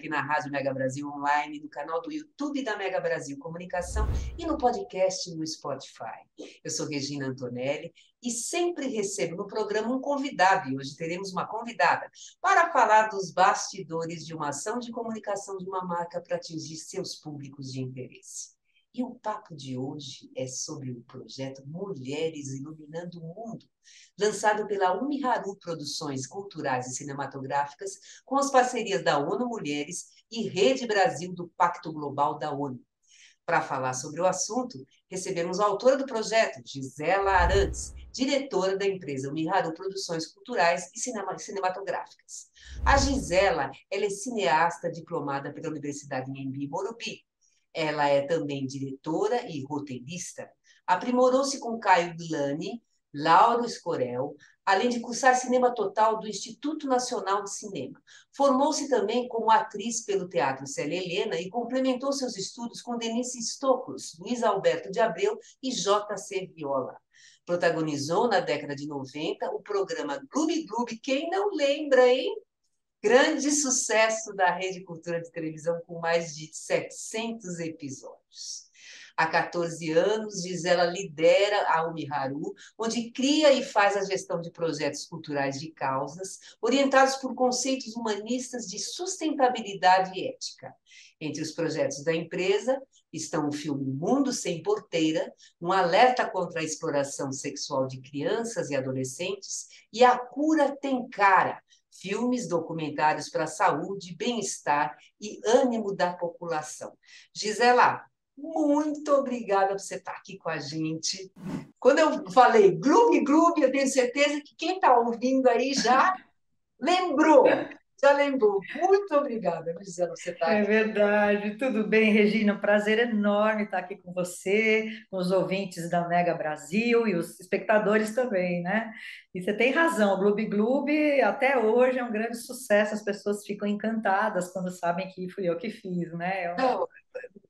aqui na Rádio Mega Brasil Online, no canal do YouTube da Mega Brasil Comunicação e no podcast no Spotify. Eu sou Regina Antonelli e sempre recebo no programa um convidado, e hoje teremos uma convidada, para falar dos bastidores de uma ação de comunicação de uma marca para atingir seus públicos de interesse. E o papo de hoje é sobre o projeto Mulheres Iluminando o Mundo, lançado pela Uniharu Produções Culturais e Cinematográficas, com as parcerias da ONU Mulheres e Rede Brasil do Pacto Global da ONU. Para falar sobre o assunto, recebemos a autora do projeto, Gisela Arantes, diretora da empresa Uniharu Produções Culturais e Cinematográficas. A Gisela ela é cineasta diplomada pela Universidade Embi Morumbi, ela é também diretora e roteirista. Aprimorou-se com Caio Glani, Lauro Escorel, além de cursar cinema total do Instituto Nacional de Cinema. Formou-se também como atriz pelo Teatro Célia Helena e complementou seus estudos com Denise Stokos, Luiz Alberto de Abreu e J.C. Viola. Protagonizou na década de 90 o programa Gloob Gloob, quem não lembra, hein? Grande sucesso da Rede Cultura de Televisão, com mais de 700 episódios. Há 14 anos, Gisela lidera a Umiharu, onde cria e faz a gestão de projetos culturais de causas, orientados por conceitos humanistas de sustentabilidade e ética. Entre os projetos da empresa estão o filme Mundo Sem Porteira, um alerta contra a exploração sexual de crianças e adolescentes, e A Cura Tem Cara, filmes, documentários para a saúde, bem-estar e ânimo da população. Gisela, muito obrigada por você estar aqui com a gente. Quando eu falei Gloob Gloob, eu tenho certeza que quem está ouvindo aí já lembrou já lembrou. Muito obrigada, Gisela, você está É verdade. Tudo bem, Regina? Um prazer enorme estar aqui com você, com os ouvintes da Mega Brasil e os espectadores também, né? E você tem razão, o Gloob Gloob até hoje é um grande sucesso, as pessoas ficam encantadas quando sabem que fui eu que fiz, né? É uma, uma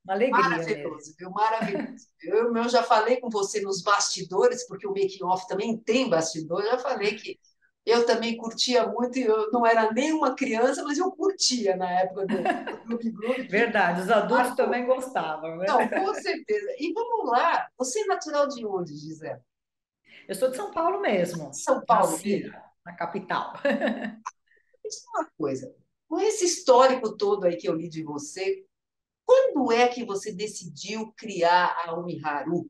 alegria. Maravilhoso, mesmo. viu? Maravilhoso. Eu, eu já falei com você nos bastidores, porque o making off também tem bastidor, já falei que eu também curtia muito, eu não era nem uma criança, mas eu curtia na época do, Clube Clube. Verdade, os adultos marcou. também gostavam. Né? Não, com certeza. E vamos lá, você é natural de onde, Gisele? Eu sou de São Paulo mesmo. São Paulo, Nasci, na capital. Diz uma coisa, com esse histórico todo aí que eu li de você, quando é que você decidiu criar a Umiharu?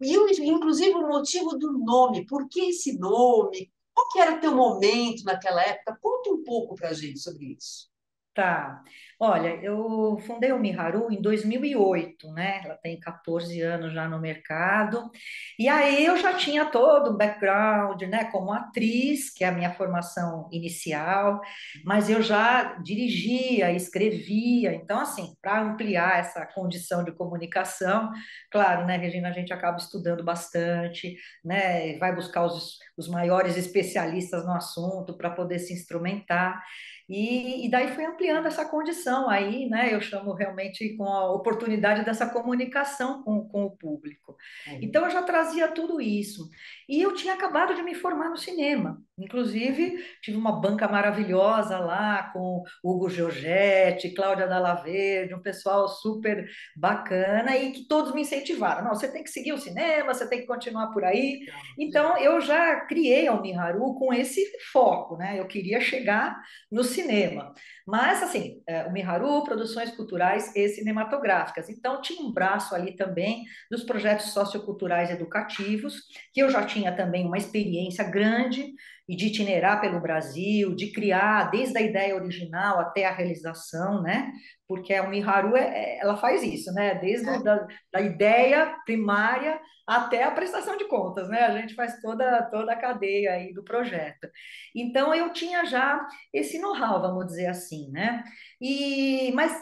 E, inclusive, o motivo do nome, por que esse nome? Qual que era o teu momento naquela época? Conta um pouco para a gente sobre isso. Tá. Olha, eu fundei o Miharu em 2008, né? Ela tem 14 anos já no mercado. E aí eu já tinha todo um background, né, como atriz, que é a minha formação inicial, mas eu já dirigia, escrevia. Então, assim, para ampliar essa condição de comunicação, claro, né, Regina, a gente acaba estudando bastante, né? Vai buscar os, os maiores especialistas no assunto para poder se instrumentar. E, e, daí foi ampliando essa condição aí, né? Eu chamo realmente com a oportunidade dessa comunicação com, com o público. Uhum. Então eu já trazia tudo isso. E eu tinha acabado de me formar no cinema. Inclusive, tive uma banca maravilhosa lá com Hugo Giorgetti, Cláudia Dalla Verde, um pessoal super bacana e que todos me incentivaram. Não, você tem que seguir o cinema, você tem que continuar por aí. Então, eu já criei a Uniharu com esse foco, né? Eu queria chegar no cinema. Mas, assim, é, o Miharu, produções culturais e cinematográficas. Então, tinha um braço ali também dos projetos socioculturais educativos, que eu já tinha também uma experiência grande e de itinerar pelo Brasil, de criar desde a ideia original até a realização, né? Porque a Miharu, é, é, ela faz isso, né? Desde é. da, da ideia primária até a prestação de contas, né? A gente faz toda, toda a cadeia aí do projeto. Então, eu tinha já esse know-how, vamos dizer assim, né? E, mas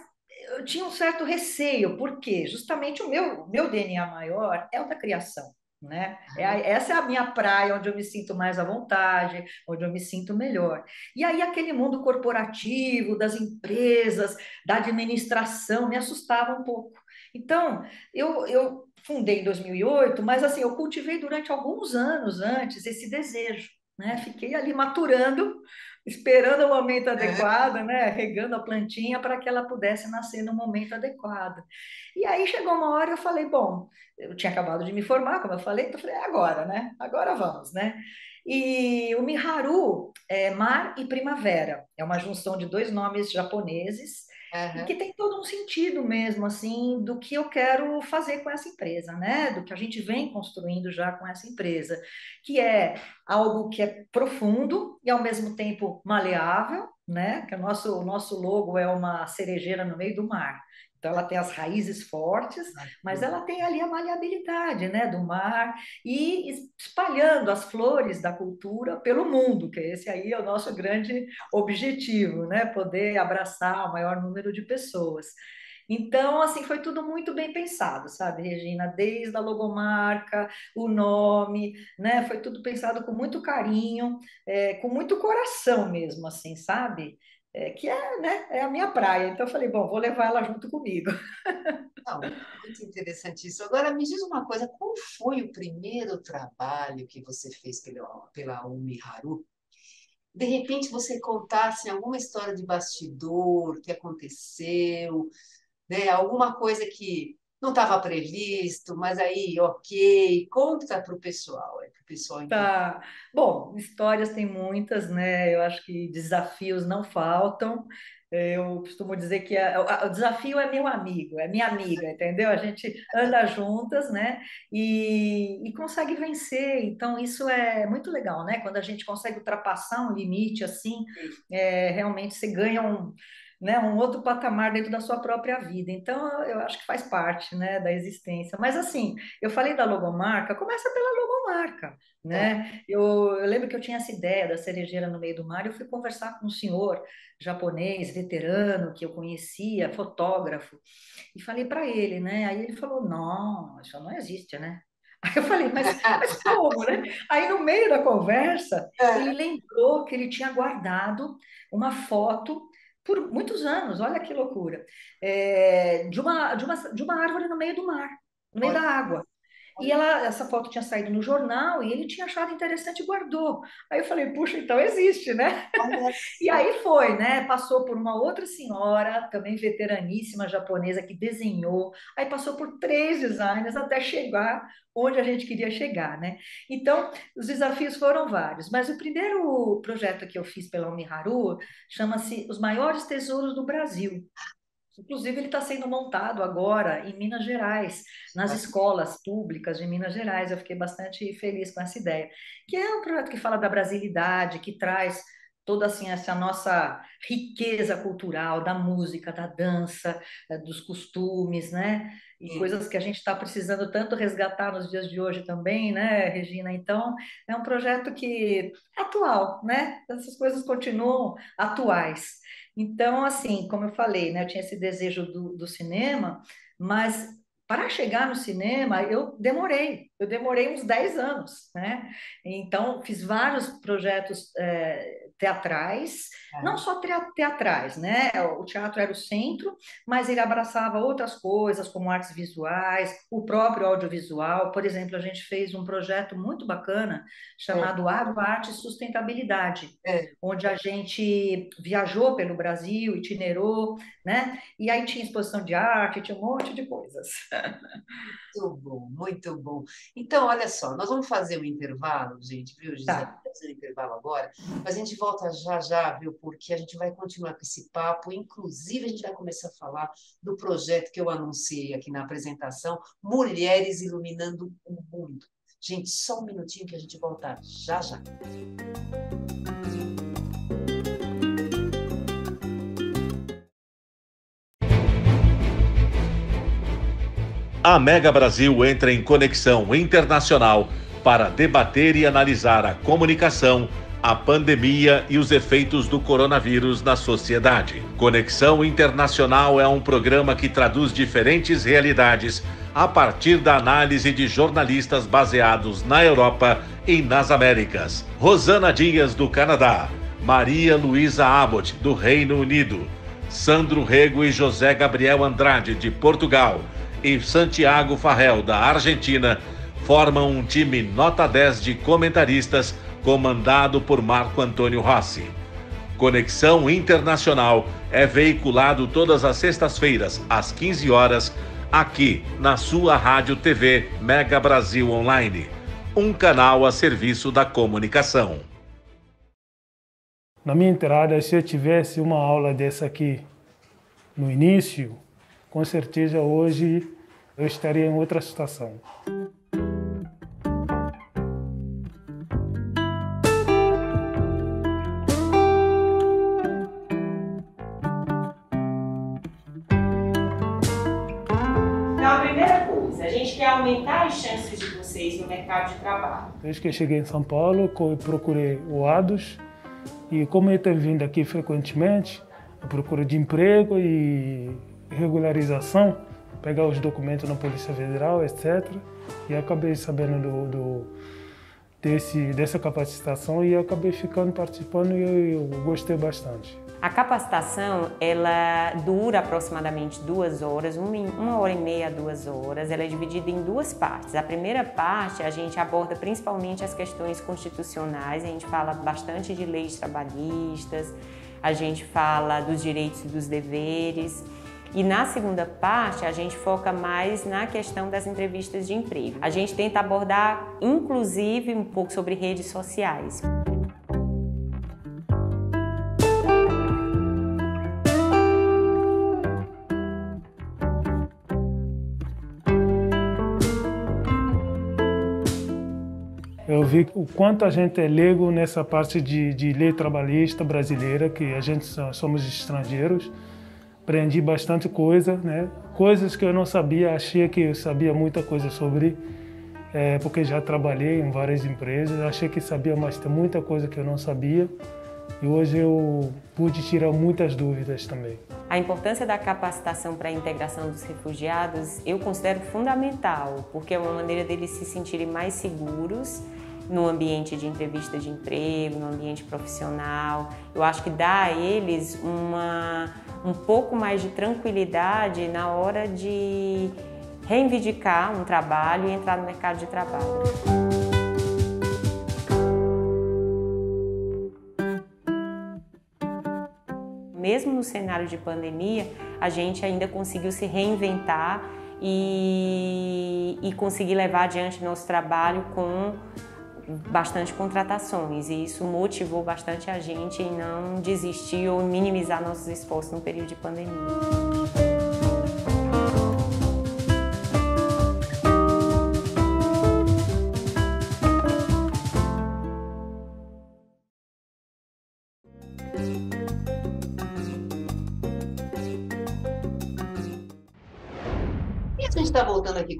eu tinha um certo receio, porque justamente o meu, meu DNA maior é o da criação né? É, essa é a minha praia, onde eu me sinto mais à vontade, onde eu me sinto melhor. E aí aquele mundo corporativo, das empresas, da administração, me assustava um pouco. Então, eu, eu fundei em 2008, mas assim, eu cultivei durante alguns anos antes esse desejo, né? Fiquei ali maturando esperando o momento adequado, né? Regando a plantinha para que ela pudesse nascer no momento adequado. E aí chegou uma hora eu falei, bom, eu tinha acabado de me formar, como eu falei, então eu falei, é agora, né? Agora vamos, né? E o Miharu é mar e primavera, é uma junção de dois nomes japoneses Uhum. que tem todo um sentido mesmo, assim, do que eu quero fazer com essa empresa, né? Do que a gente vem construindo já com essa empresa, que é algo que é profundo e ao mesmo tempo maleável, né? Que o nosso, o nosso logo é uma cerejeira no meio do mar. Então, ela tem as raízes fortes, mas ela tem ali a maleabilidade né, do mar e espalhando as flores da cultura pelo mundo, que esse aí é o nosso grande objetivo, né? Poder abraçar o maior número de pessoas. Então, assim, foi tudo muito bem pensado, sabe, Regina? Desde a logomarca, o nome, né? Foi tudo pensado com muito carinho, é, com muito coração mesmo, assim, sabe? É, que é, né, é a minha praia. Então eu falei, bom, vou levar ela junto comigo. Não, muito interessante isso. Agora me diz uma coisa, qual foi o primeiro trabalho que você fez pela, pela Umiharu? De repente você contasse alguma história de bastidor que aconteceu, né? alguma coisa que não estava previsto, mas aí, ok, conta para o pessoal, pessoal entender. Tá. Bom, histórias tem muitas, né? Eu acho que desafios não faltam. Eu costumo dizer que a, a, o desafio é meu amigo, é minha amiga, entendeu? A gente anda juntas, né? E, e consegue vencer. Então, isso é muito legal, né? Quando a gente consegue ultrapassar um limite assim, é, realmente você ganha um né, um outro patamar dentro da sua própria vida. Então, eu acho que faz parte, né, da existência. Mas, assim, eu falei da logomarca, começa pela logomarca, né? Eu, eu lembro que eu tinha essa ideia da cerejeira no meio do mar, eu fui conversar com um senhor japonês, veterano, que eu conhecia, fotógrafo, e falei para ele, né? Aí ele falou, não, isso não existe, né? Aí eu falei, mas, mas como, né? Aí no meio da conversa, é. ele lembrou que ele tinha guardado uma foto por muitos anos, olha que loucura, é, de, uma, de, uma, de uma árvore no meio do mar, no meio olha. da água. E ela, essa foto tinha saído no jornal e ele tinha achado interessante e guardou. Aí eu falei, puxa, então existe, né? e aí foi, né? Passou por uma outra senhora, também veteraníssima japonesa, que desenhou. Aí passou por três designers até chegar onde a gente queria chegar, né? Então, os desafios foram vários. Mas o primeiro projeto que eu fiz pela Umiharu chama-se Os Maiores Tesouros do Brasil. Inclusive, ele está sendo montado agora em Minas Gerais, nas escolas públicas de Minas Gerais. Eu fiquei bastante feliz com essa ideia. Que é um projeto que fala da brasilidade, que traz toda assim, essa nossa riqueza cultural, da música, da dança, eh, dos costumes, né? E Sim. coisas que a gente está precisando tanto resgatar nos dias de hoje também, né, Regina? Então, é um projeto que é atual, né? Essas coisas continuam atuais. Então, assim, como eu falei, né, eu tinha esse desejo do, do cinema, mas para chegar no cinema, eu demorei, eu demorei uns 10 anos, né? Então, fiz vários projetos é, teatrais, é. não só teatrais, né? O teatro era o centro, mas ele abraçava outras coisas, como artes visuais, o próprio audiovisual. Por exemplo, a gente fez um projeto muito bacana chamado é. Agroarte e Sustentabilidade, é. onde a gente viajou pelo Brasil, itinerou, né? E aí tinha exposição de arte, tinha um monte de coisas. Muito bom, muito bom. Então, olha só, nós vamos fazer um intervalo, gente, viu, Gisele? Tá. Vamos fazer um intervalo agora, mas a gente volta já já, viu? Porque a gente vai continuar com esse papo, inclusive a gente vai começar a falar do projeto que eu anunciei aqui na apresentação, Mulheres Iluminando o Mundo. Gente, só um minutinho que a gente volta já já. A Mega Brasil entra em conexão internacional para debater e analisar a comunicação, a pandemia e os efeitos do coronavírus na sociedade. Conexão Internacional é um programa que traduz diferentes realidades a partir da análise de jornalistas baseados na Europa e nas Américas. Rosana Dias, do Canadá. Maria Luísa Abbott, do Reino Unido. Sandro Rego e José Gabriel Andrade, de Portugal e Santiago Farrell, da Argentina, formam um time nota 10 de comentaristas comandado por Marco Antônio Rossi. Conexão Internacional é veiculado todas as sextas-feiras, às 15 horas, aqui na sua Rádio TV Mega Brasil Online, um canal a serviço da comunicação. Na minha entrada, se eu tivesse uma aula dessa aqui no início, com certeza hoje eu estaria em outra situação. aumentar as chances de vocês no mercado de trabalho? Desde que eu cheguei em São Paulo, procurei o ADOS e como eu tenho vindo aqui frequentemente, a procura de emprego e regularização, pegar os documentos na Polícia Federal, etc. E acabei sabendo do, do desse, dessa capacitação e acabei ficando participando e eu, eu gostei bastante. A capacitação, ela dura aproximadamente duas horas, uma hora e meia duas horas. Ela é dividida em duas partes. A primeira parte, a gente aborda principalmente as questões constitucionais, a gente fala bastante de leis trabalhistas, a gente fala dos direitos e dos deveres. E na segunda parte, a gente foca mais na questão das entrevistas de emprego. A gente tenta abordar, inclusive, um pouco sobre redes sociais. eu vi o quanto a gente é leigo nessa parte de, de lei trabalhista brasileira, que a gente somos estrangeiros. Aprendi bastante coisa, né? Coisas que eu não sabia, achei que eu sabia muita coisa sobre, é, porque já trabalhei em várias empresas, achei que sabia, mas tem muita coisa que eu não sabia. E hoje eu pude tirar muitas dúvidas também. A importância da capacitação para a integração dos refugiados eu considero fundamental, porque é uma maneira deles se sentirem mais seguros no ambiente de entrevista de emprego, no ambiente profissional. Eu acho que dá a eles uma, um pouco mais de tranquilidade na hora de reivindicar um trabalho e entrar no mercado de trabalho. Mesmo no cenário de pandemia, a gente ainda conseguiu se reinventar e, e conseguir levar adiante nosso trabalho com bastante contratações e isso motivou bastante a gente em não desistir ou minimizar nossos esforços no período de pandemia.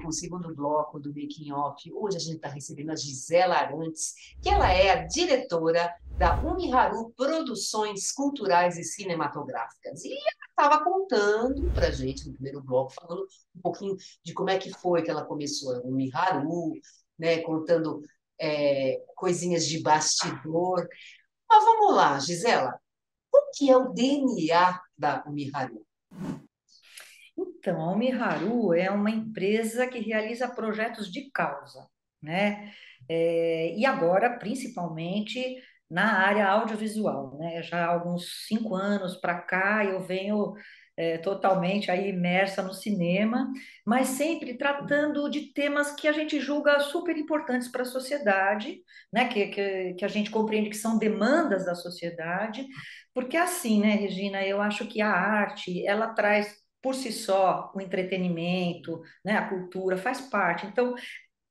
O segundo bloco do Making Off. Hoje a gente está recebendo a Gisela Arantes, que ela é a diretora da Uniharu Produções Culturais e Cinematográficas. E ela estava contando para a gente no primeiro bloco, falando um pouquinho de como é que foi que ela começou a Uniharu, né, contando é, coisinhas de bastidor. Mas vamos lá, Gisela, o que é o DNA da Uniharu? Então, a Omiharu é uma empresa que realiza projetos de causa, né? É, e agora, principalmente na área audiovisual, né? Já há alguns cinco anos para cá eu venho é, totalmente aí imersa no cinema, mas sempre tratando de temas que a gente julga super importantes para a sociedade, né? Que, que, que a gente compreende que são demandas da sociedade, porque assim, né, Regina, eu acho que a arte ela traz por si só, o entretenimento, né, a cultura faz parte. Então,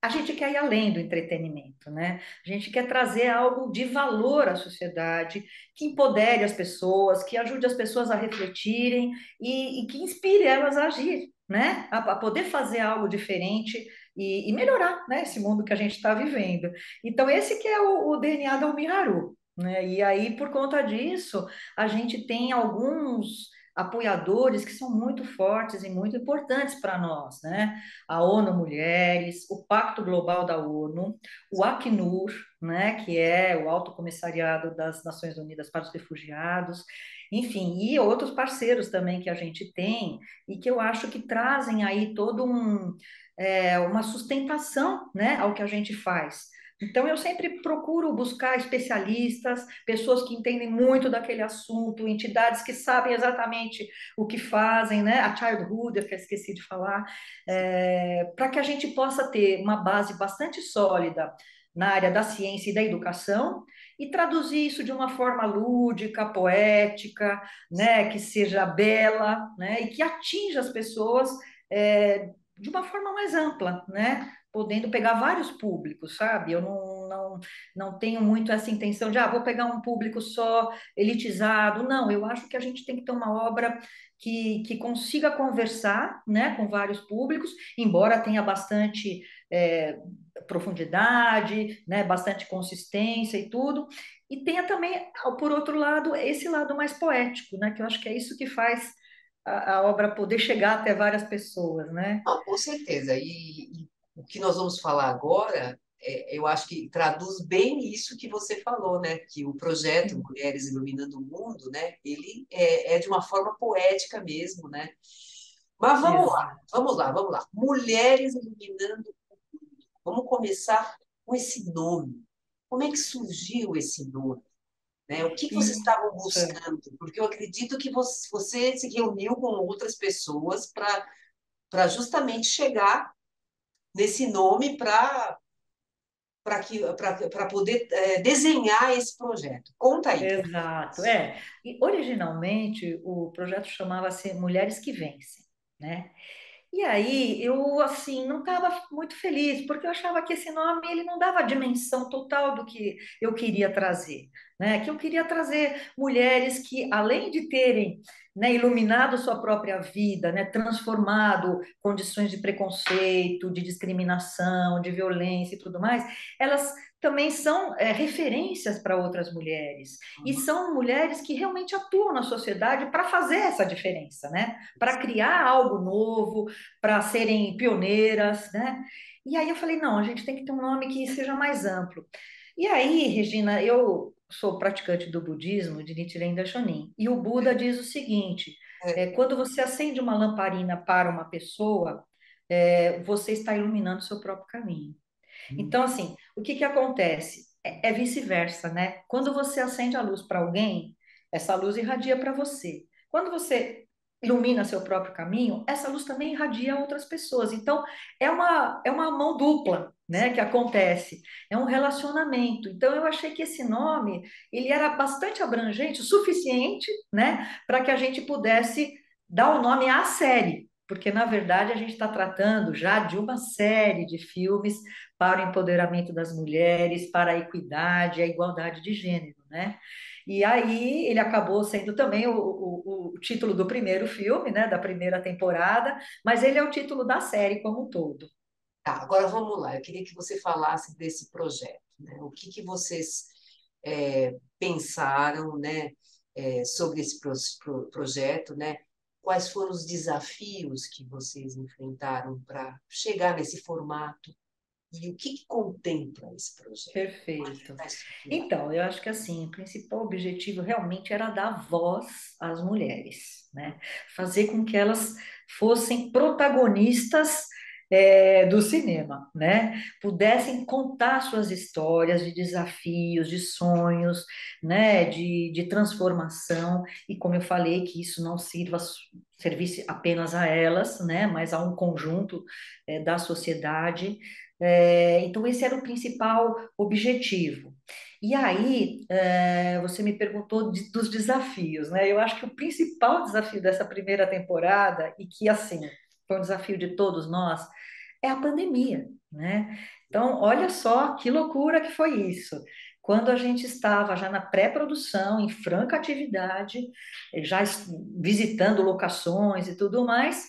a gente quer ir além do entretenimento, né? A gente quer trazer algo de valor à sociedade, que empodere as pessoas, que ajude as pessoas a refletirem e, e que inspire elas a agir, né? A, a poder fazer algo diferente e, e, melhorar, né? Esse mundo que a gente está vivendo. Então, esse que é o, o DNA da Umiharu, né? E aí, por conta disso, a gente tem alguns apoiadores que são muito fortes e muito importantes para nós, né? A ONU Mulheres, o Pacto Global da ONU, o Acnur, né, que é o Alto Comissariado das Nações Unidas para os Refugiados, enfim, e outros parceiros também que a gente tem e que eu acho que trazem aí todo um é, uma sustentação, né, ao que a gente faz Então, eu sempre procuro buscar especialistas, pessoas que entendem muito daquele assunto, entidades que sabem exatamente o que fazem, né? A Childhood, que eu esqueci de falar, é, para que a gente possa ter uma base bastante sólida na área da ciência e da educação e traduzir isso de uma forma lúdica, poética, né, que seja bela, né, e que atinja as pessoas é, de uma forma mais ampla, né, podendo pegar vários públicos, sabe? Eu não, não, não tenho muito essa intenção de, ah, vou pegar um público só elitizado. Não, eu acho que a gente tem que ter uma obra que, que consiga conversar né, com vários públicos, embora tenha bastante é, profundidade, né, bastante consistência e tudo. E tenha também, por outro lado, esse lado mais poético, né, que eu acho que é isso que faz a, a obra poder chegar até várias pessoas, né? Ah, com certeza. E, e o que nós vamos falar agora, é, eu acho que traduz bem isso que você falou, né? Que o projeto Mulheres Iluminando o Mundo, né? Ele é, é de uma forma poética mesmo, né? Mas vamos Exato. lá, vamos lá, vamos lá. Mulheres Iluminando o Mundo. Vamos começar com esse nome. Como é que surgiu esse nome? Né? O que, que vocês estavam buscando? Porque eu acredito que você, você se reuniu com outras pessoas para justamente chegar nesse nome para para poder é, desenhar esse projeto. Conta aí. Exato, é. E originalmente o projeto chamava-se Mulheres que Vencem, né? E aí eu assim não estava muito feliz porque eu achava que esse nome ele não dava a dimensão total do que eu queria trazer, né? Que eu queria trazer mulheres que além de terem né, iluminado sua própria vida, né, transformado condições de preconceito, de discriminação, de violência e tudo mais, elas também são é, referências para outras mulheres. E uhum. são mulheres que realmente atuam na sociedade para fazer essa diferença, né? Para criar algo novo, para serem pioneiras, né? E aí eu falei, não, a gente tem que ter um nome que seja mais amplo. E aí, Regina, eu sou praticante do budismo, de Nichiren Daishonin, e o Buda diz o seguinte, é, é quando você acende uma lamparina para uma pessoa, é, você está iluminando o seu próprio caminho. Hum. Então, assim, o que, que acontece? É, é vice-versa, né? Quando você acende a luz para alguém, essa luz irradia para você. Quando você ilumina seu próprio caminho, essa luz também irradia outras pessoas. Então, é uma, é uma mão dupla, né, que acontece. É um relacionamento. Então, eu achei que esse nome, ele era bastante abrangente, o suficiente, né, para que a gente pudesse dar o nome à série, porque, na verdade, a gente está tratando já de uma série de filmes para o empoderamento das mulheres, para a equidade, a igualdade de gênero, né? E aí ele acabou sendo também o, o, o, título do primeiro filme, né, da primeira temporada, mas ele é o título da série como um todo. Tá, agora vamos lá. Eu queria que você falasse desse projeto. Né? O que, que vocês é, pensaram né, é, sobre esse pro, pro, projeto, né? Quais foram os desafios que vocês enfrentaram para chegar nesse formato? E o que, que contempla esse projeto? Perfeito. Então, eu acho que assim, o principal objetivo realmente era dar voz às mulheres, né? Fazer com que elas fossem protagonistas é, do cinema, né? Pudessem contar suas histórias de desafios, de sonhos, né? De, de transformação e como eu falei que isso não sirva servisse apenas a elas, né? Mas a um conjunto é, da sociedade. É, então esse era o principal objetivo. E aí, é, você me perguntou dos desafios, né? Eu acho que o principal desafio dessa primeira temporada, e que, assim, foi um desafio de todos nós, é a pandemia, né? Então, olha só que loucura que foi isso. Quando a gente estava já na pré-produção, em franca atividade, já visitando locações e tudo mais,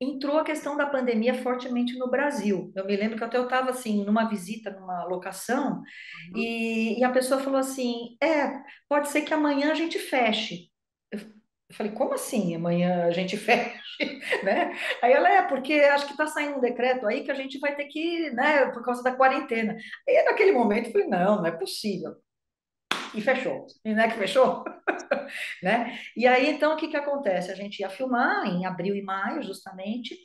entrou a questão da pandemia fortemente no Brasil. Eu me lembro que até eu estava assim, numa visita, numa locação, uhum. e, e, a pessoa falou assim: é, pode ser que amanhã a gente feche. Eu falei, como assim? Amanhã a gente fecha, né? Aí ela é, porque acho que está saindo um decreto aí que a gente vai ter que, né, por causa da quarentena. E naquele momento eu falei, não, não é possível. E fechou. E não é que fechou? né? E aí, então, o que que acontece? A gente ia filmar em abril e maio, justamente,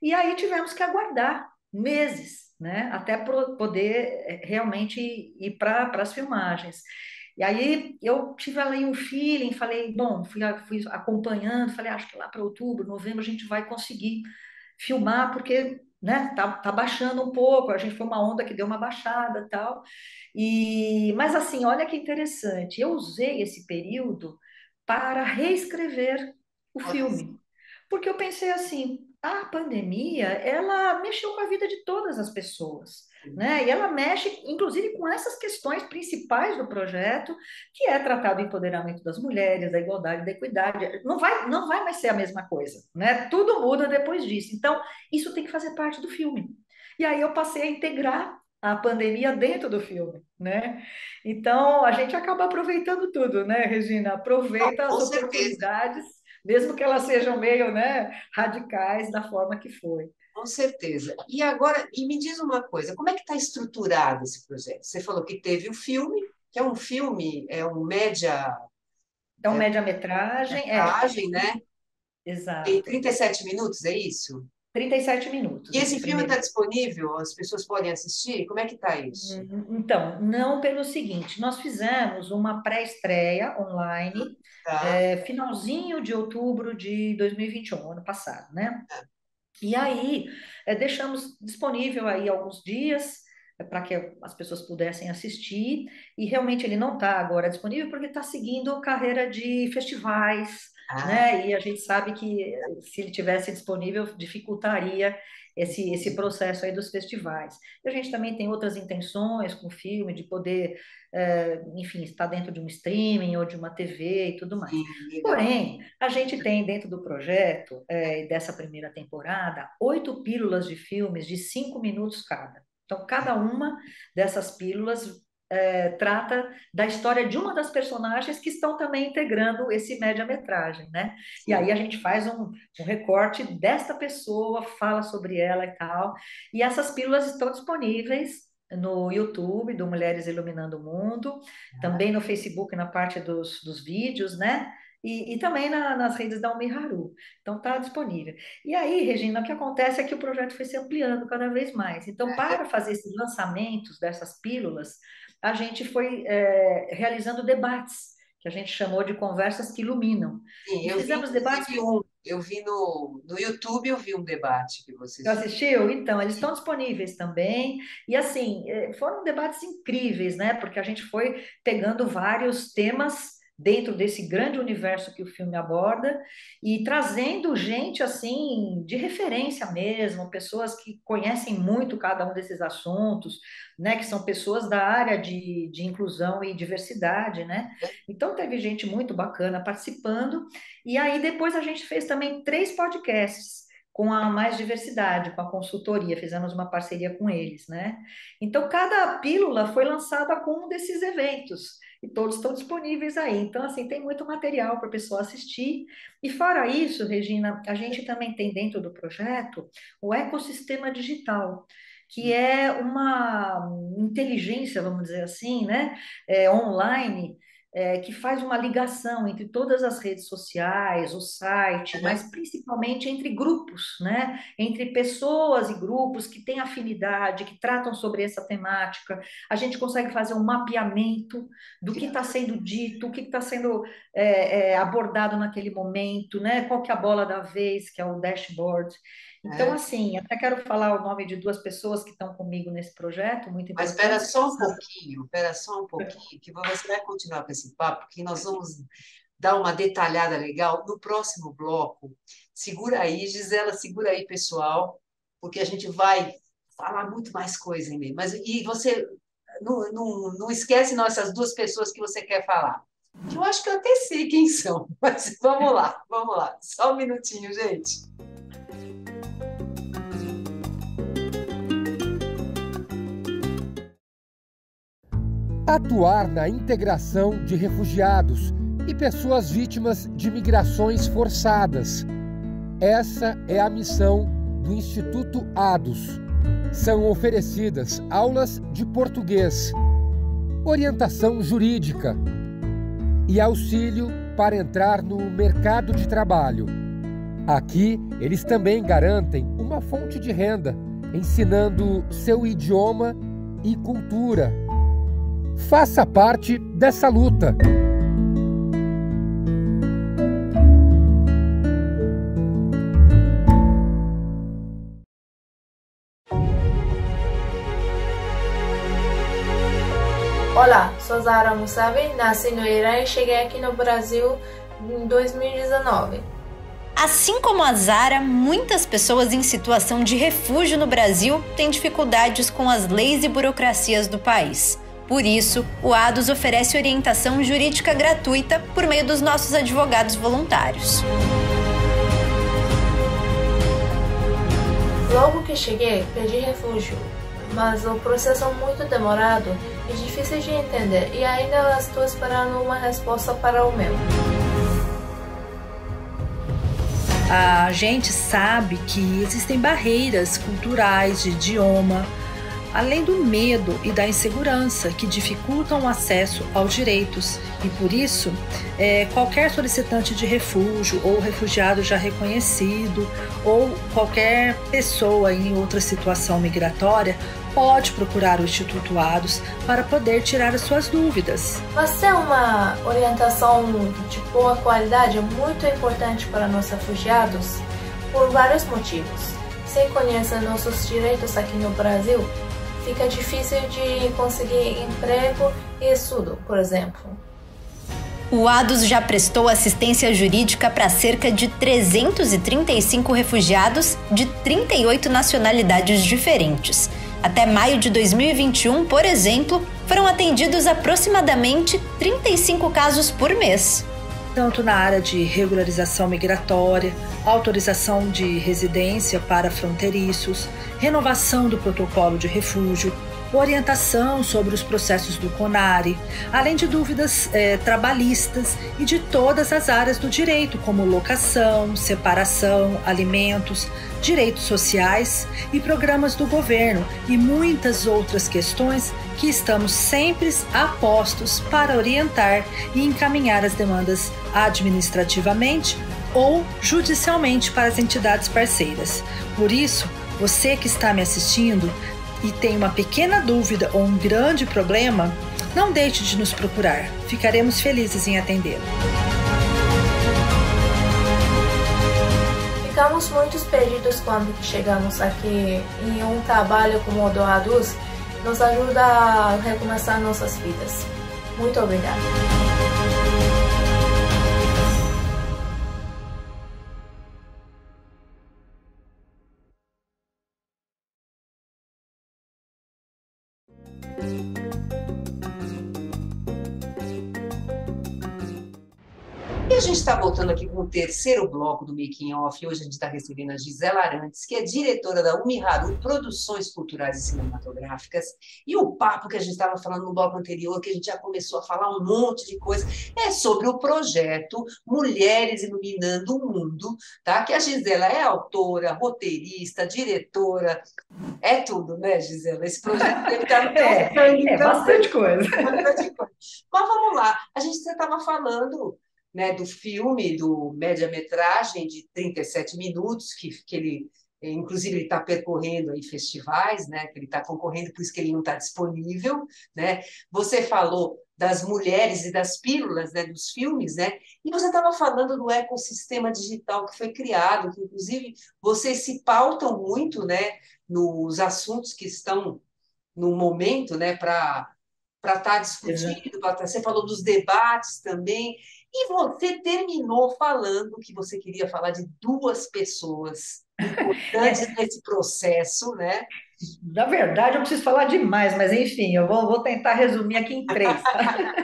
e aí tivemos que aguardar meses né? Até poder eh, realmente ir para as filmagens. E aí eu tive ali um feeling, falei, bom, fui, fui acompanhando, falei, acho que lá para outubro, novembro a gente vai conseguir filmar, porque né, tá, tá baixando um pouco, a gente foi uma onda que deu uma baixada tal. E, mas assim, olha que interessante, eu usei esse período para reescrever o filme. Porque eu pensei assim, a pandemia, ela mexeu com a vida de todas as pessoas, né? E ela mexe, inclusive, com essas questões principais do projeto, que é tratar do empoderamento das mulheres, da igualdade, da equidade. Não vai, não vai mais ser a mesma coisa, né? Tudo muda depois disso. Então, isso tem que fazer parte do filme. E aí eu passei a integrar a pandemia dentro do filme, né? Então, a gente acaba aproveitando tudo, né, Regina? Aproveita as oportunidades mesmo que elas sejam meio né, radicais da forma que foi. Com certeza. E agora, e me diz uma coisa, como é que está estruturado esse projeto? Você falou que teve o filme, que é um filme, é um média... É um é, média-metragem. Metragem, é. né? Exato. Tem 37 minutos, é isso? 37 minutos. E esse filme está disponível? As pessoas podem assistir? Como é que está isso? Uhum. Então, não pelo seguinte, nós fizemos uma pré-estreia online, tá. é, finalzinho de outubro de 2021, ano passado, né? Tá. E aí, é, deixamos disponível aí alguns dias é, para que as pessoas pudessem assistir, e realmente ele não está agora disponível porque está seguindo carreira de festivais, ah. né? E a gente sabe que se ele tivesse disponível, dificultaria esse, esse processo aí dos festivais. E a gente também tem outras intenções com o filme, de poder, é, enfim, estar dentro de um streaming ou de uma TV e tudo mais. Sim, Porém, a gente tem dentro do projeto, é, dessa primeira temporada, oito pílulas de filmes de cinco minutos cada. Então, cada uma dessas pílulas é, trata da história de uma das personagens que estão também integrando esse média-metragem, né? E aí a gente faz um, um, recorte desta pessoa, fala sobre ela e tal. E essas pílulas estão disponíveis no YouTube do Mulheres Iluminando o Mundo, também no Facebook na parte dos, dos vídeos, né? E, e, também na, nas redes da Umiharu. Então, está disponível. E aí, Regina, o que acontece é que o projeto foi se ampliando cada vez mais. Então, para fazer esses lançamentos dessas pílulas, a gente foi é, realizando debates, que a gente chamou de conversas que iluminam. Sim, eu fizemos vi, debates. Um, eu vi no, no YouTube, eu vi um debate que vocês. Você assistiu? Então, eles estão disponíveis também. E assim, é, foram debates incríveis, né? Porque a gente foi pegando vários temas dentro desse grande universo que o filme aborda e trazendo gente assim de referência mesmo, pessoas que conhecem muito cada um desses assuntos, né, que são pessoas da área de, de inclusão e diversidade, né? Então teve gente muito bacana participando e aí depois a gente fez também três podcasts com a Mais Diversidade, com a consultoria, fizemos uma parceria com eles, né? Então, cada pílula foi lançada com um desses eventos e todos estão disponíveis aí. Então, assim, tem muito material para a pessoa assistir. E fora isso, Regina, a gente também tem dentro do projeto o ecossistema digital, que é uma inteligência, vamos dizer assim, né, é, online, é, que faz uma ligação entre todas as redes sociais, o site, mas principalmente entre grupos, né? Entre pessoas e grupos que têm afinidade, que tratam sobre essa temática. A gente consegue fazer um mapeamento do que está sendo dito, o que está sendo é, é, abordado naquele momento, né? Qual que é a bola da vez, que é o dashboard. Então, é. assim, até quero falar o nome de duas pessoas que estão comigo nesse projeto, muito importante. Mas espera só um pouquinho, espera só um pouquinho, que você vai continuar com esse papo, que nós vamos dar uma detalhada legal no próximo bloco. Segura aí, Gisela, segura aí, pessoal, porque a gente vai falar muito mais coisa ainda. Mas e você não, não, não esquece nossas duas pessoas que você quer falar. Eu acho que eu até sei quem são, mas vamos lá, vamos lá. Só um minutinho, gente. Atuar na integração de refugiados e pessoas vítimas de migrações forçadas. Essa é a missão do Instituto ADOS. São oferecidas aulas de português, orientação jurídica e auxílio para entrar no mercado de trabalho. Aqui, eles também garantem uma fonte de renda ensinando seu idioma e cultura. Faça parte dessa luta. Olá, sou Zara Musavi, nasci no Irã e cheguei aqui no Brasil em 2019. Assim como a Zara, muitas pessoas em situação de refúgio no Brasil têm dificuldades com as leis e burocracias do país. Por isso, o ADOS oferece orientação jurídica gratuita por meio dos nossos advogados voluntários. Logo que cheguei, pedi refúgio, mas o processo é muito demorado e difícil de entender, e ainda estou esperando uma resposta para o meu. A gente sabe que existem barreiras culturais, de idioma, além do medo e da insegurança que dificultam o acesso aos direitos. E por isso, é, qualquer solicitante de refúgio ou refugiado já reconhecido ou qualquer pessoa em outra situação migratória pode procurar o Instituto ADOS para poder tirar as suas dúvidas. Mas ter uma orientação de boa qualidade é muito importante para nós refugiados por vários motivos. Sem conhecer nossos direitos aqui no Brasil, fica difícil de conseguir emprego e estudo, por exemplo. O ADOS já prestou assistência jurídica para cerca de 335 refugiados de 38 nacionalidades diferentes. Até maio de 2021, por exemplo, foram atendidos aproximadamente 35 casos por mês. Tanto na área de regularização migratória, autorização de residência para fronteiriços, renovação do protocolo de refúgio, orientação sobre os processos do CONARE, além de dúvidas eh, trabalhistas e de todas as áreas do direito, como locação, separação, alimentos, direitos sociais e programas do governo e muitas outras questões que estamos sempre a postos para orientar e encaminhar as demandas administrativamente ou judicialmente para as entidades parceiras. Por isso, você que está me assistindo e tem uma pequena dúvida ou um grande problema, não deixe de nos procurar. Ficaremos felizes em atendê-lo. Ficamos muito perdidos quando chegamos aqui e um trabalho como o nos ajuda a recomeçar nossas vidas. Muito obrigada. Gente está voltando aqui com o terceiro bloco do Making Off. Hoje a gente está recebendo a Gisela Arantes, que é diretora da Umiharu Produções Culturais e Cinematográficas. E o papo que a gente estava falando no bloco anterior, que a gente já começou a falar um monte de coisa, é sobre o projeto Mulheres Iluminando o Mundo, tá? Que a Gisela é autora, roteirista, diretora, é tudo, né, Gisela? Esse projeto deve estar no é, é, é bastante coisa. bastante coisa. Mas vamos lá, a gente estava falando né, do filme, do média-metragem de 37 minutos, que, que ele, inclusive, ele está percorrendo aí festivais, né, que ele está concorrendo, por isso que ele não está disponível. Né? Você falou das mulheres e das pílulas né, dos filmes, né? e você estava falando do ecossistema digital que foi criado, que, inclusive, vocês se pautam muito né, nos assuntos que estão no momento né, para estar tá discutindo. Pra, tá, você falou dos debates também. E você terminou falando que você queria falar de duas pessoas importantes nesse processo, né? Na verdade, eu preciso falar demais, mas enfim, eu vou, vou tentar resumir aqui em três. Tá?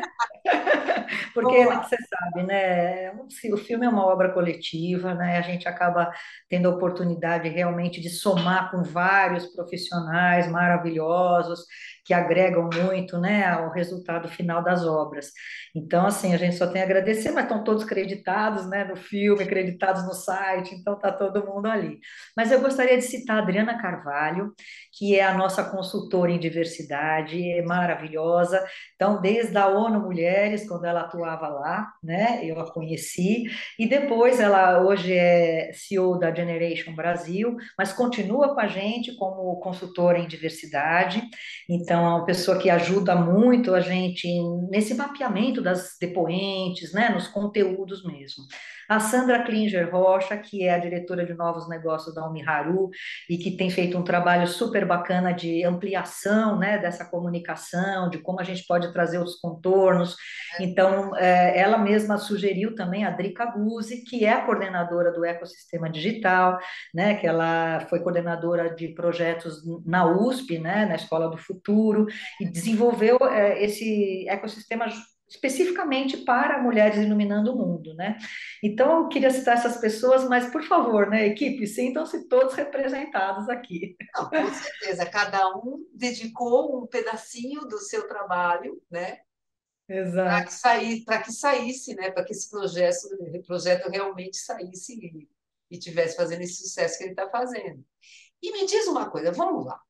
Porque você sabe, né? O filme é uma obra coletiva, né? A gente acaba tendo a oportunidade realmente de somar com vários profissionais maravilhosos que agregam muito, né, ao resultado final das obras. Então, assim, a gente só tem a agradecer, mas estão todos creditados, né, no filme, creditados no site, então está todo mundo ali. Mas eu gostaria de citar a Adriana Carvalho, que é a nossa consultora em diversidade, é maravilhosa. Então, desde a ONU Mulheres, quando ela atuava lá, né, eu a conheci, e depois ela hoje é CEO da Generation Brasil, mas continua com a gente como consultora em diversidade. Então, é uma pessoa que ajuda muito a gente nesse mapeamento das depoentes, né, nos conteúdos mesmo. A Sandra Klinger Rocha, que é a diretora de novos negócios da Uniharu e que tem feito um trabalho super bacana de ampliação né, dessa comunicação, de como a gente pode trazer os contornos. Então, é, ela mesma sugeriu também a Drica Guzzi, que é a coordenadora do ecossistema digital, né, que ela foi coordenadora de projetos na USP, né, na Escola do Futuro, e desenvolveu é, esse ecossistema especificamente para mulheres iluminando o mundo, né? Então, eu queria citar essas pessoas, mas, por favor, né, equipe, sintam-se todos representados aqui. Não, com certeza, cada um dedicou um pedacinho do seu trabalho, né? Exato. Para que, sair, que saísse, né? Para que esse projeto, projeto realmente saísse e, e tivesse fazendo esse sucesso que ele está fazendo. E me diz uma coisa, vamos lá.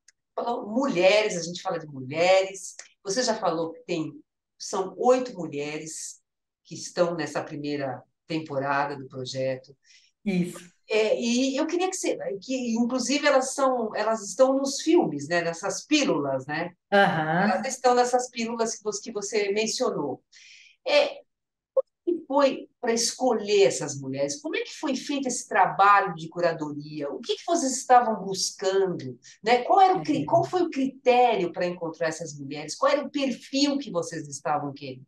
Mulheres, a gente fala de mulheres. Você já falou que tem são oito mulheres que estão nessa primeira temporada do projeto. Isso. É, e eu queria que você, que inclusive elas são, elas estão nos filmes, né? Nessas pílulas, né? Uhum. Elas estão nessas pílulas que você, que você mencionou. É, foi para escolher essas mulheres? Como é que foi feito esse trabalho de curadoria? O que, que vocês estavam buscando? Né? Qual, era o, qual foi o critério para encontrar essas mulheres? Qual era o perfil que vocês estavam querendo?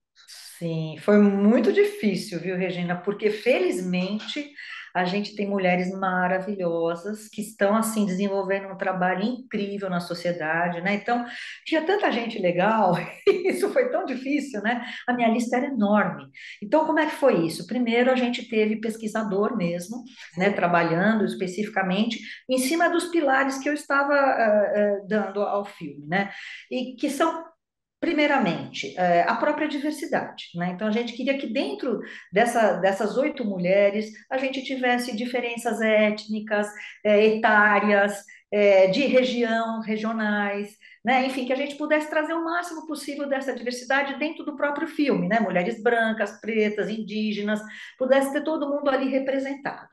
Sim, foi muito difícil, viu, Regina? Porque felizmente a gente tem mulheres maravilhosas que estão assim desenvolvendo um trabalho incrível na sociedade, né? Então, tinha tanta gente legal, isso foi tão difícil, né? A minha lista era enorme. Então, como é que foi isso? Primeiro, a gente teve pesquisador mesmo, né, trabalhando especificamente em cima dos pilares que eu estava uh, uh, dando ao filme, né? E que são Primeiramente, é, a própria diversidade. Né? Então, a gente queria que dentro dessa, dessas oito mulheres a gente tivesse diferenças étnicas, é, etárias, é, de região, regionais, né? enfim, que a gente pudesse trazer o máximo possível dessa diversidade dentro do próprio filme, né? mulheres brancas, pretas, indígenas, pudesse ter todo mundo ali representado.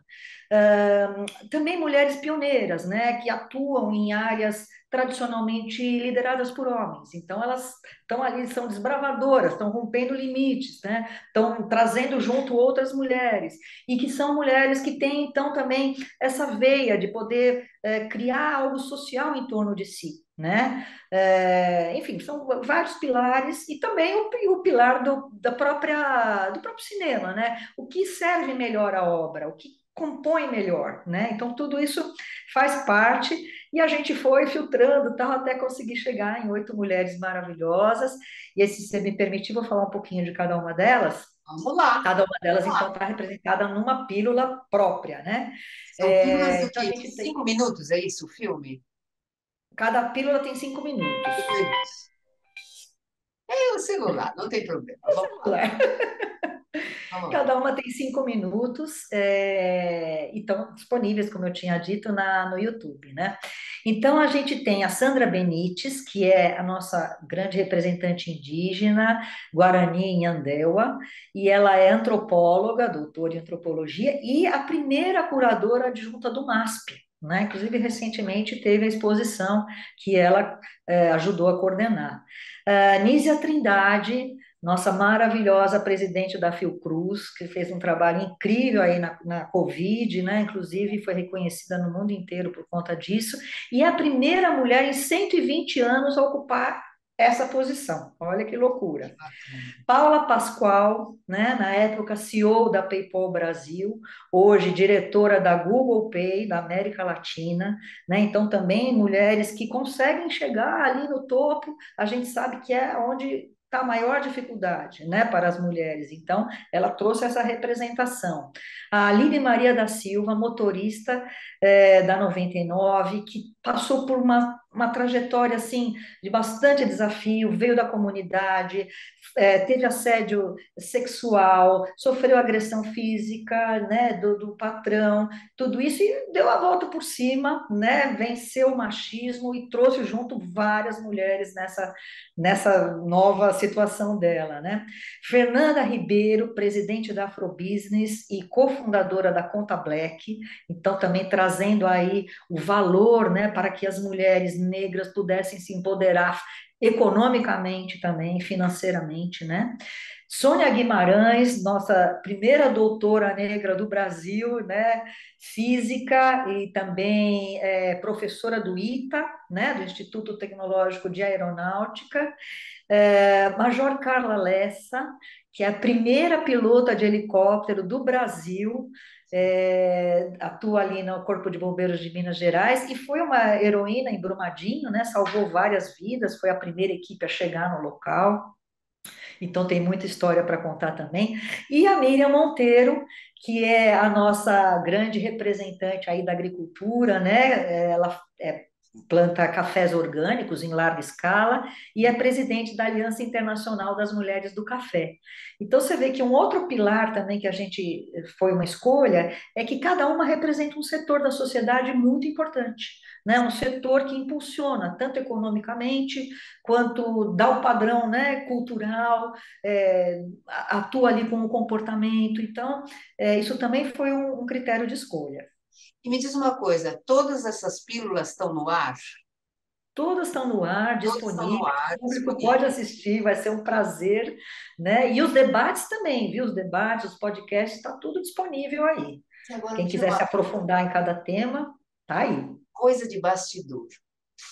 Também mulheres pioneiras, né, que atuam em áreas tradicionalmente lideradas por homens. Então, elas estão ali, são desbravadoras, estão rompendo limites, né? estão trazendo junto outras mulheres, e que são mulheres que têm, então, também essa veia de poder é, criar algo social em torno de si. Né? É, enfim, são vários pilares e também o, o pilar do, da própria, do próprio cinema, né? O que serve melhor a obra, o que compõe melhor, né? Então tudo isso faz parte e a gente foi filtrando tal até conseguir chegar em oito mulheres maravilhosas. E se você me permitir, vou falar um pouquinho de cada uma delas. Vamos lá. Cada uma delas, então, está representada numa pílula própria, né? São pílulas é, então, de cinco tem... minutos, é isso o filme? Cada pílula tem cinco minutos. É o celular, não tem problema. Vamos lá. Cada uma tem cinco minutos é, e estão disponíveis, como eu tinha dito, na, no YouTube, né? Então, a gente tem a Sandra Benites, que é a nossa grande representante indígena, Guarani em Andeua, e ela é antropóloga, doutora em antropologia, e a primeira curadora adjunta do MASP, né? Inclusive, recentemente teve a exposição que ela é, ajudou a coordenar. Uh, Nízia Trindade, nossa maravilhosa presidente da Fiocruz, que fez um trabalho incrível aí na, na Covid, né? Inclusive foi reconhecida no mundo inteiro por conta disso, e é a primeira mulher em 120 anos a ocupar essa posição. Olha que loucura. Paula Pascoal, né, na época CEO da PayPal Brasil, hoje diretora da Google Pay da América Latina, né? Então também mulheres que conseguem chegar ali no topo, a gente sabe que é onde está a maior dificuldade né, para as mulheres. Então, ela trouxe essa representação. A Aline Maria da Silva, motorista é, da 99, que passou por uma, uma trajetória assim de bastante desafio, veio da comunidade, é, teve assédio sexual, sofreu agressão física, né, do, do, patrão, tudo isso e deu a volta por cima, né, venceu o machismo e trouxe junto várias mulheres nessa, nessa nova situação dela, né. Fernanda Ribeiro, presidente da Afrobusiness e cofundadora da Conta Black, então também trazendo aí o valor, né, para que as mulheres negras pudessem se empoderar economicamente também, financeiramente, né? Sônia Guimarães, nossa primeira doutora negra do Brasil, né? Física e também é, professora do ITA, né? Do Instituto Tecnológico de Aeronáutica. É, Major Carla Lessa, que é a primeira pilota de helicóptero do Brasil, é, atua ali no Corpo de Bombeiros de Minas Gerais e foi uma heroína em Brumadinho, né? Salvou várias vidas, foi a primeira equipe a chegar no local. Então tem muita história para contar também. E a Miriam Monteiro, que é a nossa grande representante aí da agricultura, né? Ela é planta cafés orgânicos em larga escala e é presidente da Aliança Internacional das Mulheres do Café. Então você vê que um outro pilar também que a gente foi uma escolha é que cada uma representa um setor da sociedade muito importante, né? Um setor que impulsiona tanto economicamente quanto dá o padrão, né? Cultural, é, atua ali com o comportamento. Então é, isso também foi um, um critério de escolha. E me diz uma coisa, todas essas pílulas estão no ar? Todas estão no ar, disponíveis. o público pode assistir, vai ser um prazer, né? E os debates também, viu? Os debates, os podcasts, está tudo disponível aí. Quem quiser se aprofundar em cada tema, tá aí. Coisa de bastidor.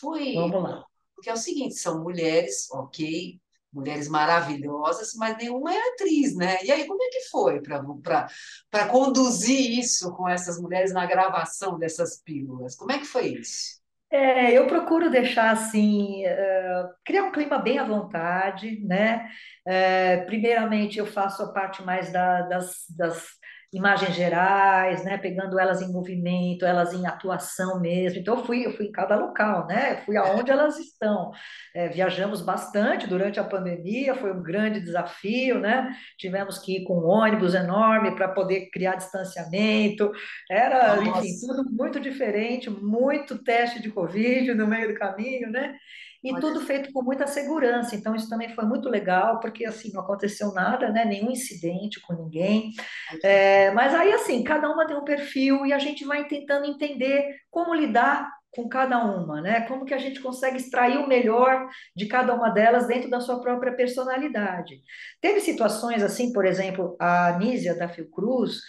Fui. Vamos lá. Porque é o seguinte, são mulheres, ok, mulheres maravilhosas, mas nenhuma é atriz, né? E aí, como é que foi para conduzir isso com essas mulheres na gravação dessas pílulas? Como é que foi isso? É, eu procuro deixar assim, uh, criar um clima bem à vontade, né? Uh, primeiramente, eu faço a parte mais da, das, das imagens gerais, né, pegando elas em movimento, elas em atuação mesmo. Então eu fui, eu fui em cada local, né? Fui aonde elas estão. É, viajamos bastante durante a pandemia, foi um grande desafio, né? Tivemos que ir com um ônibus enorme para poder criar distanciamento. Era, Nossa. enfim, tudo muito diferente, muito teste de covid no meio do caminho, né? e Olha. tudo feito com muita segurança. Então, isso também foi muito legal, porque assim, não aconteceu nada, né? Nenhum incidente com ninguém. É, mas aí, assim, cada uma tem um perfil e a gente vai tentando entender como lidar com cada uma, né? Como que a gente consegue extrair o melhor de cada uma delas dentro da sua própria personalidade. Teve situações assim, por exemplo, a Nízia da Fiocruz,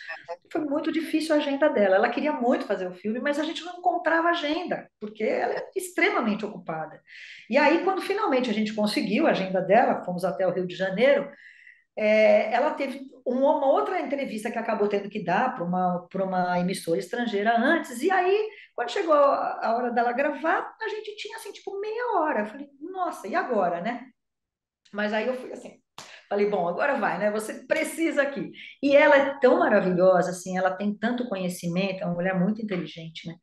foi muito difícil a agenda dela. Ela queria muito fazer o filme, mas a gente não encontrava agenda, porque ela é extremamente ocupada. E aí, quando finalmente a gente conseguiu a agenda dela, fomos até o Rio de Janeiro, é, ela teve uma, outra entrevista que acabou tendo que dar para uma, uma emissora estrangeira antes, e aí, quando chegou a hora dela gravar, a gente tinha assim, tipo, meia hora. Eu falei, nossa, e agora, né? Mas aí eu fui assim, Falei, bom, agora vai, né? Você precisa aqui. E ela é tão maravilhosa, assim, ela tem tanto conhecimento, é uma mulher muito inteligente, né?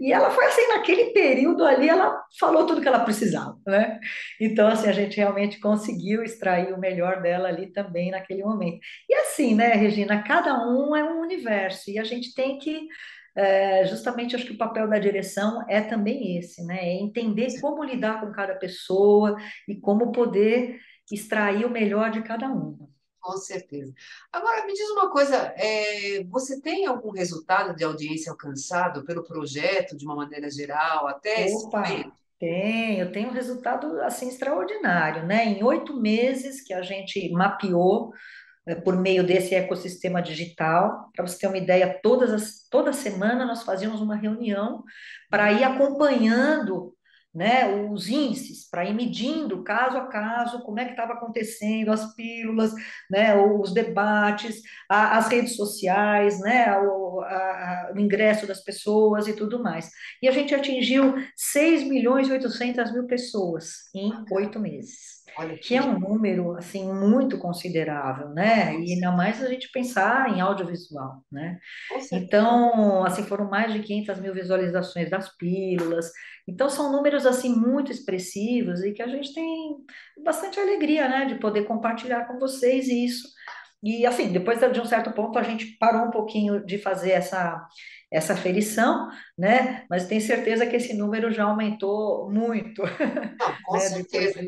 E ela foi assim, naquele período ali, ela falou tudo que ela precisava, né? Então, assim, a gente realmente conseguiu extrair o melhor dela ali também naquele momento. E assim, né, Regina, cada um é um universo, e a gente tem que é, justamente acho que o papel da direção é também esse, né? É entender como lidar com cada pessoa e como poder extrair o melhor de cada uma. Com certeza. Agora, me diz uma coisa: é, você tem algum resultado de audiência alcançado pelo projeto, de uma maneira geral, até Opa, esse momento? Tem, eu tenho um resultado assim extraordinário, né? Em oito meses que a gente mapeou é, por meio desse ecossistema digital, para você ter uma ideia, todas as, toda semana nós fazíamos uma reunião para ir acompanhando né, os índices, para ir medindo caso a caso como é que estava acontecendo, as pílulas, né, os debates, a, as redes sociais, né, o, a, o, ingresso das pessoas e tudo mais. E a gente atingiu 6 milhões e 800 mil pessoas em oito meses. Que, que é um número assim muito considerável, né? E ainda mais a gente pensar em audiovisual, né? Então, assim, foram mais de 500 mil visualizações das pílulas. Então, são números assim muito expressivos e que a gente tem bastante alegria, né, de poder compartilhar com vocês isso. E assim, depois de um certo ponto a gente parou um pouquinho de fazer essa essa ferição, né? Mas tenho certeza que esse número já aumentou muito. Não, com né? certeza.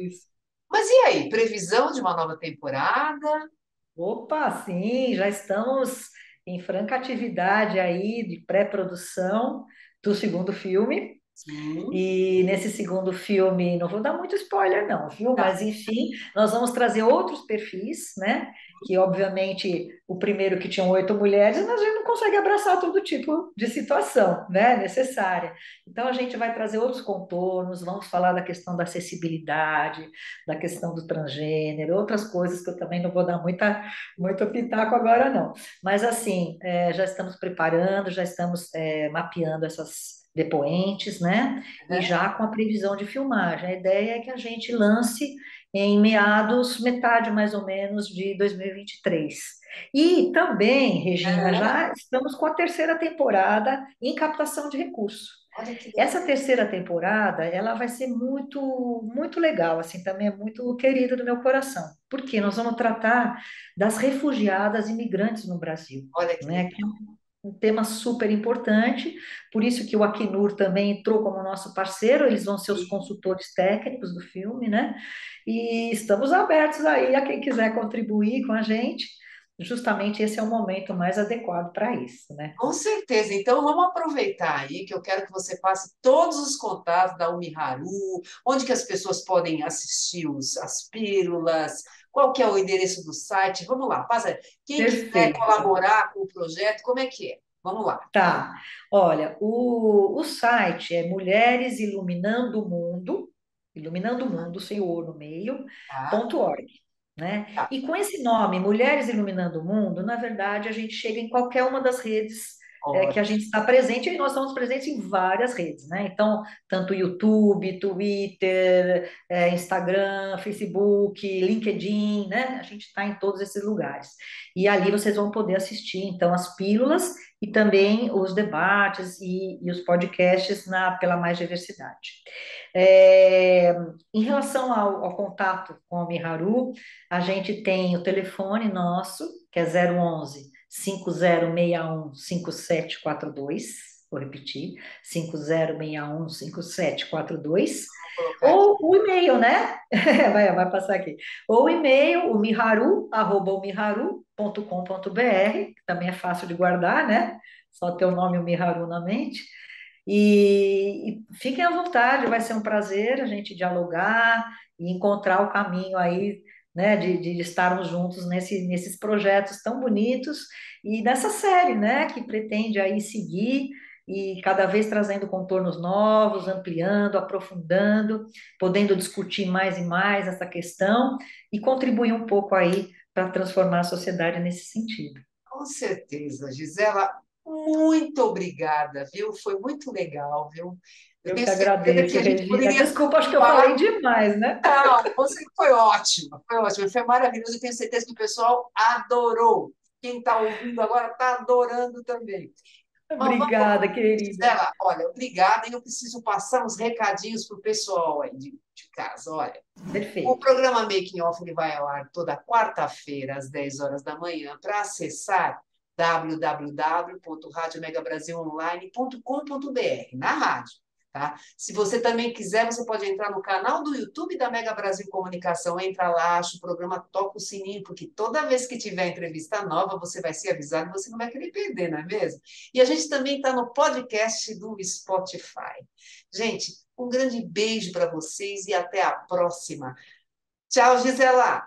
Mas e aí, previsão de uma nova temporada? Opa, sim, já estamos em franca atividade aí de pré-produção do segundo filme. Sim. E nesse segundo filme, não vou dar muito spoiler, não, viu? Tá. Mas enfim, nós vamos trazer outros perfis, né? Que obviamente o primeiro que tinha oito mulheres, mas a gente não consegue abraçar todo tipo de situação, né? Necessária. Então a gente vai trazer outros contornos, vamos falar da questão da acessibilidade, da questão do transgênero, outras coisas que eu também não vou dar muita, muito pitaco agora, não. Mas assim, é, já estamos preparando, já estamos é, mapeando essas depoentes, né? E já com a previsão de filmagem. A ideia é que a gente lance em meados, metade mais ou menos de 2023. E também, Regina, já estamos com a terceira temporada em captação de recursos. Essa terceira temporada, ela vai ser muito, muito legal, assim, também é muito querida do meu coração, porque nós vamos tratar das refugiadas imigrantes no Brasil, Olha que né? Que é um tema super importante, por isso que o Acnur também entrou como nosso parceiro, eles vão ser os consultores técnicos do filme, né? E estamos abertos aí a quem quiser contribuir com a gente. Justamente esse é o momento mais adequado para isso, né? Com certeza. Então vamos aproveitar aí que eu quero que você passe todos os contatos da Umiharu, onde que as pessoas podem assistir os, as pílulas, qual que é o endereço do site? Vamos lá, passa. Quem Perfeito. quiser colaborar com o projeto, como é que é? Vamos lá. Tá. Olha, o, o site é Mulheres Iluminando o Mundo, Iluminando o Mundo, sem o no meio, tá. ponto .org. Né? Tá. E com esse nome, Mulheres Iluminando o Mundo, na verdade, a gente chega em qualquer uma das redes é, que a gente está presente e nós estamos presentes em várias redes, né? Então, tanto YouTube, Twitter, é, Instagram, Facebook, LinkedIn, né? A gente está em todos esses lugares. E ali vocês vão poder assistir, então, as pílulas e também os debates e, e os podcasts na, pela Mais Diversidade. É, em relação ao, ao, contato com a Miharu, a gente tem o telefone nosso, que é 011 5061-5742, vou repetir, 5061-5742, ou o e-mail, né? vai, vai passar aqui. Ou o e-mail, o miharu, arroba o miharu.com.br, que também é fácil de guardar, né? Só ter o nome o Miharu na mente. E, e fiquem à vontade, vai ser um prazer a gente dialogar e encontrar o caminho aí né, de, de estarmos juntos nesse, nesses projetos tão bonitos e nessa série, né, que pretende aí seguir e cada vez trazendo contornos novos, ampliando, aprofundando, podendo discutir mais e mais essa questão e contribuir um pouco aí para transformar a sociedade nesse sentido. Com certeza, Gisela, muito obrigada, viu? Foi muito legal, viu? Eu, que agradeço, que Poderia... Desculpa, acho que eu falei demais, né? Não, você foi ótimo, foi ótimo, foi maravilhoso. Eu tenho certeza que o pessoal adorou. Quem está ouvindo agora está adorando também. Obrigada, vamos... querida. Ela, olha, obrigada. E eu preciso passar uns recadinhos para o pessoal aí de, de, casa. Olha, Perfeito. o programa Making Off ele vai ao ar toda quarta-feira, às 10 horas da manhã. Para acessar, www.radiomegabrasilonline.com.br, na rádio. Tá? Se você também quiser, você pode entrar no canal do YouTube da Mega Brasil Comunicação, entra lá, acha o programa, toca o sininho, porque toda vez que tiver entrevista nova, você vai ser avisado, você não vai querer perder, não é mesmo? E a gente também está no podcast do Spotify. Gente, um grande beijo para vocês e até a próxima. Tchau, Gisela.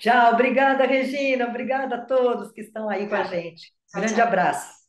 Tchau, obrigada, Regina, obrigada a todos que estão aí com a gente. Grande abraço.